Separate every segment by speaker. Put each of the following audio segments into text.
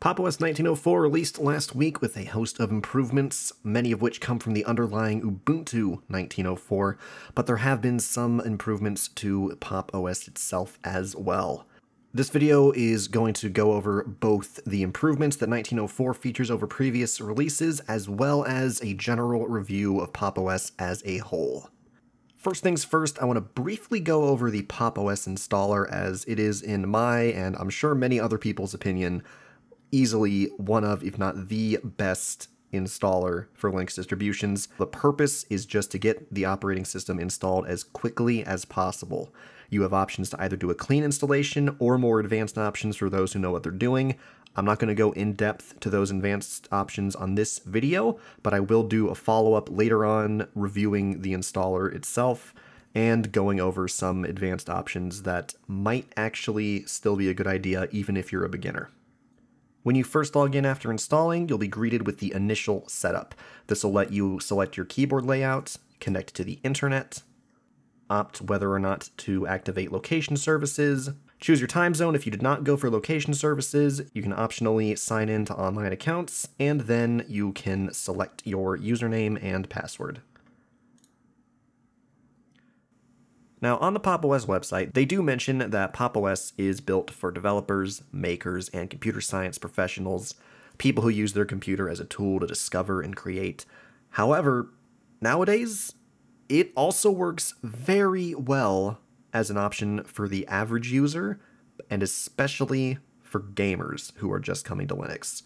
Speaker 1: Pop! OS 1904 released last week with a host of improvements, many of which come from the underlying Ubuntu 1904, but there have been some improvements to Pop! OS itself as well. This video is going to go over both the improvements that 1904 features over previous releases, as well as a general review of Pop! OS as a whole. First things first, I want to briefly go over the Pop! OS installer as it is in my, and I'm sure many other people's opinion, easily one of, if not the best installer for Linux distributions. The purpose is just to get the operating system installed as quickly as possible. You have options to either do a clean installation or more advanced options for those who know what they're doing. I'm not going to go in depth to those advanced options on this video, but I will do a follow-up later on reviewing the installer itself and going over some advanced options that might actually still be a good idea even if you're a beginner. When you first log in after installing, you'll be greeted with the initial setup. This will let you select your keyboard layout, connect to the internet, opt whether or not to activate location services, choose your time zone if you did not go for location services, you can optionally sign in to online accounts, and then you can select your username and password. Now, on the Pop! OS website, they do mention that Pop! OS is built for developers, makers, and computer science professionals, people who use their computer as a tool to discover and create. However, nowadays, it also works very well as an option for the average user, and especially for gamers who are just coming to Linux.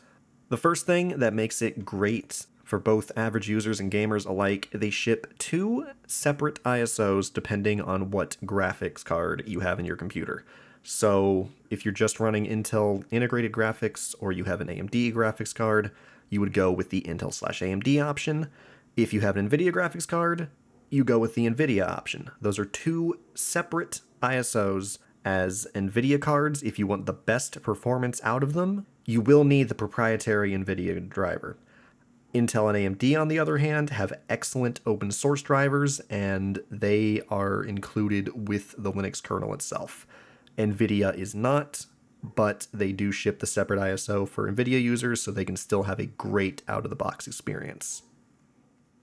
Speaker 1: The first thing that makes it great for both average users and gamers alike, they ship two separate ISOs depending on what graphics card you have in your computer. So if you're just running Intel integrated graphics or you have an AMD graphics card, you would go with the Intel slash AMD option. If you have an NVIDIA graphics card, you go with the NVIDIA option. Those are two separate ISOs as NVIDIA cards. If you want the best performance out of them, you will need the proprietary NVIDIA driver. Intel and AMD, on the other hand, have excellent open source drivers, and they are included with the Linux kernel itself. NVIDIA is not, but they do ship the separate ISO for NVIDIA users, so they can still have a great out of the box experience.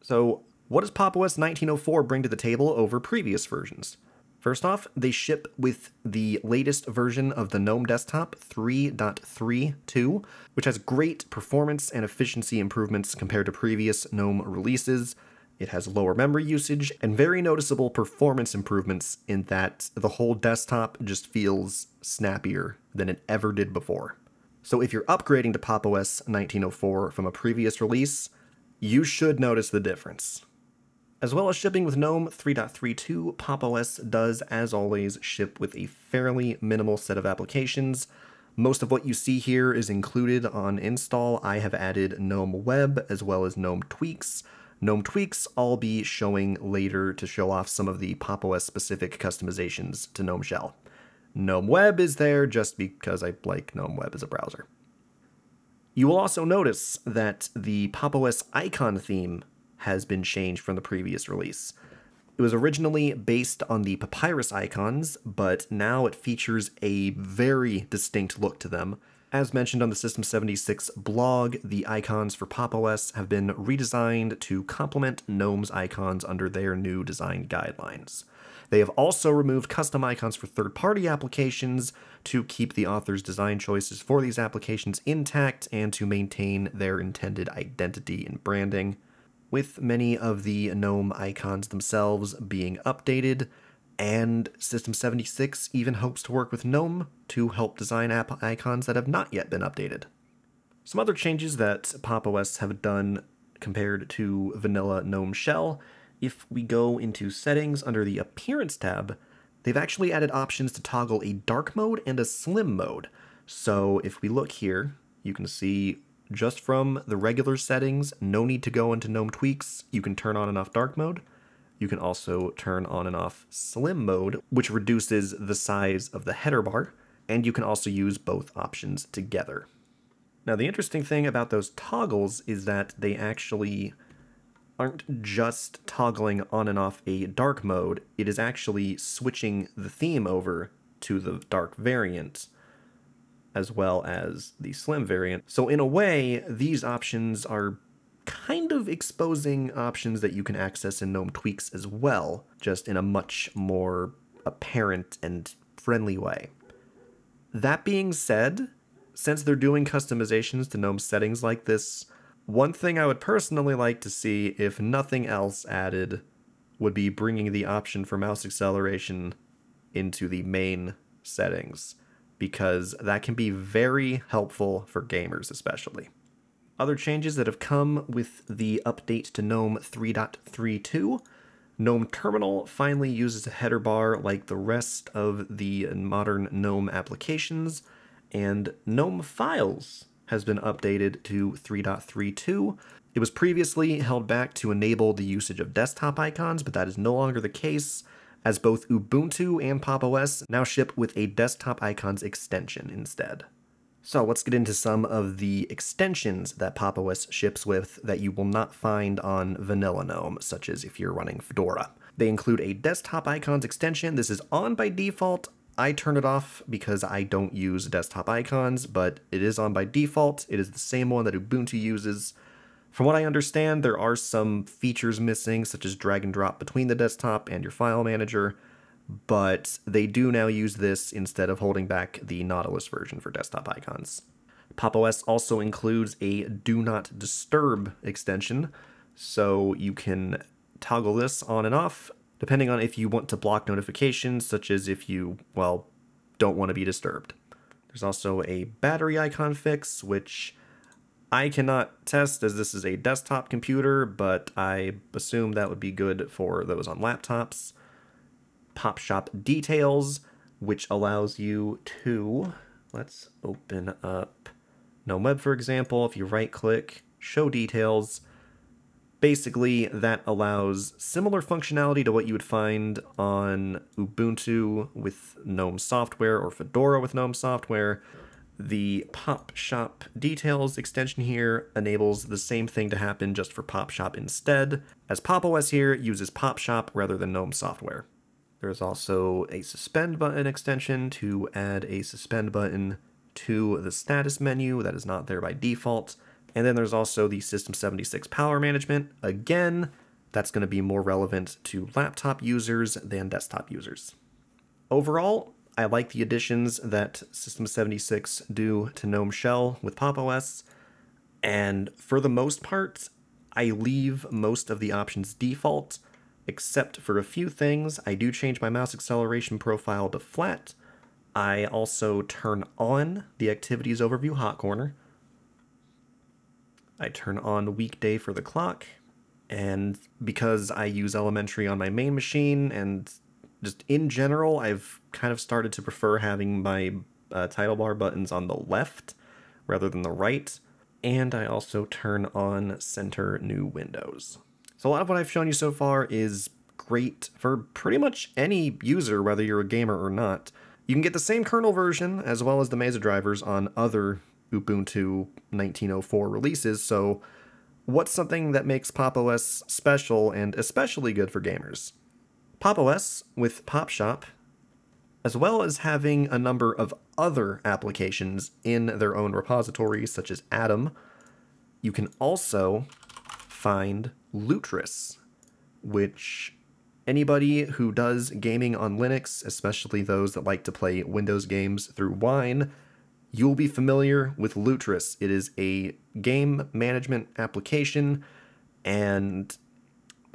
Speaker 1: So, what does Pop! OS 1904 bring to the table over previous versions? First off, they ship with the latest version of the GNOME Desktop 3.32, which has great performance and efficiency improvements compared to previous GNOME releases. It has lower memory usage and very noticeable performance improvements in that the whole desktop just feels snappier than it ever did before. So if you're upgrading to Pop! OS 1904 from a previous release, you should notice the difference. As well as shipping with GNOME 3.32, Pop! OS does, as always, ship with a fairly minimal set of applications. Most of what you see here is included on install. I have added GNOME Web as well as GNOME Tweaks. GNOME Tweaks I'll be showing later to show off some of the Pop! OS specific customizations to GNOME Shell. GNOME Web is there just because I like GNOME Web as a browser. You will also notice that the Pop! OS icon theme has been changed from the previous release. It was originally based on the Papirus icons, but now it features a very distinct look to them. As mentioned on the System 76 blog, the icons for Pop! OS have been redesigned to complement GNOME's icons under their new design guidelines. They have also removed custom icons for third party applications to keep the author's design choices for these applications intact and to maintain their intended identity and branding with many of the GNOME icons themselves being updated, and System 76 even hopes to work with GNOME to help design app icons that have not yet been updated. Some other changes that Pop! OS have done compared to vanilla GNOME Shell, if we go into Settings under the Appearance tab, they've actually added options to toggle a dark mode and a slim mode. So if we look here, you can see just from the regular settings, no need to go into GNOME tweaks. You can turn on and off dark mode. You can also turn on and off slim mode, which reduces the size of the header bar, and you can also use both options together. Now, the interesting thing about those toggles is that they actually aren't just toggling on and off a dark mode, it is actually switching the theme over to the dark variant as well as the slim variant. So in a way, these options are kind of exposing options that you can access in GNOME Tweaks as well, just in a much more apparent and friendly way. That being said, since they're doing customizations to GNOME settings like this, one thing I would personally like to see, if nothing else added, would be bringing the option for mouse acceleration into the main settings, because that can be very helpful for gamers especially. Other changes that have come with the update to GNOME 3.32 GNOME Terminal finally uses a header bar like the rest of the modern GNOME applications, and GNOME Files has been updated to 3.32. It was previously held back to enable the usage of desktop icons, but that is no longer the case, as both Ubuntu and Pop! OS now ship with a desktop icons extension instead. So let's get into some of the extensions that Pop! OS ships with that you will not find on Vanilla GNOME, such as if you're running Fedora. They include a desktop icons extension. This is on by default. I turn it off because I don't use desktop icons, but it is on by default. It is the same one that Ubuntu uses. From what I understand, there are some features missing, such as drag and drop between the desktop and your file manager, but they do now use this instead of holding back the Nautilus version for desktop icons. Pop! OS also includes a Do Not Disturb extension, so you can toggle this on and off depending on if you want to block notifications, such as if you, well, don't want to be disturbed. There's also a battery icon fix, which I cannot test as this is a desktop computer, but I assume that would be good for those on laptops. Pop Shop Details, which allows you to, let's open up GNOME Web, for example. If you right click, show details, basically that allows similar functionality to what you would find on Ubuntu with GNOME software or Fedora with GNOME software. The Pop Shop Details extension here enables the same thing to happen just for Pop Shop instead, as Pop! OS here uses Pop Shop rather than GNOME software. There's also a suspend button extension to add a suspend button to the status menu that is not there by default. And then there's also the System 76 power management. Again, that's going to be more relevant to laptop users than desktop users. Overall, I like the additions that System 76 do to GNOME Shell with Pop! OS, and for the most part, I leave most of the options default, except for a few things. I do change my mouse acceleration profile to flat. I also turn on the Activities Overview hot corner, I turn on weekday for the clock, and because I use elementary on my main machine and just in general, I've kind of started to prefer having my uh, title bar buttons on the left rather than the right. And I also turn on center new windows. So a lot of what I've shown you so far is great for pretty much any user, whether you're a gamer or not. You can get the same kernel version as well as the Mesa drivers on other Ubuntu 1904 releases, so what's something that makes Pop! OS special and especially good for gamers? Pop! OS with Pop Shop, as well as having a number of other applications in their own repositories, such as Atom, you can also find Lutris, which anybody who does gaming on Linux, especially those that like to play Windows games through Wine, you'll be familiar with Lutris. It is a game management application, and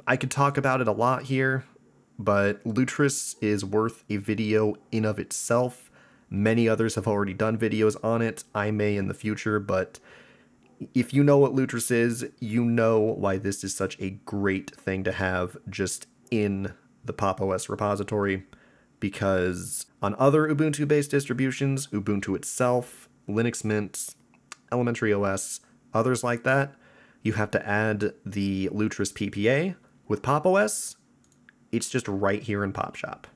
Speaker 1: I could talk about it a lot here, but Lutris is worth a video in of itself. Many others have already done videos on it. I may in the future, but if you know what Lutris is, you know why this is such a great thing to have just in the Pop! OS repository because on other Ubuntu based distributions, Ubuntu itself, Linux Mint, Elementary OS, others like that, you have to add the Lutris PPA. With Pop! OS, it's just right here in Pop Shop.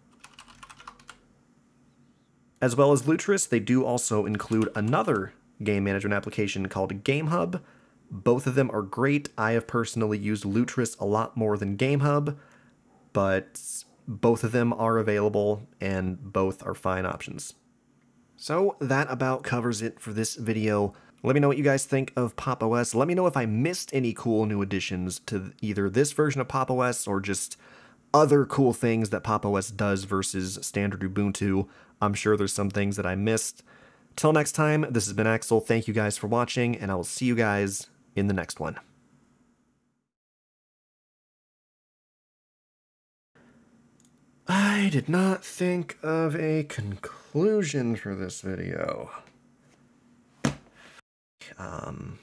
Speaker 1: As well as Lutris, they do also include another game management application called GameHub. Both of them are great. I have personally used Lutris a lot more than GameHub, but both of them are available and both are fine options. So that about covers it for this video. Let me know what you guys think of Pop! OS. Let me know if I missed any cool new additions to either this version of Pop! OS or just other cool things that Pop! OS does versus standard Ubuntu. I'm sure there's some things that I missed. Till next time, this has been Akzel. Thank you guys for watching, and I will see you guys in the next one. I did not think of a conclusion for this video. Um...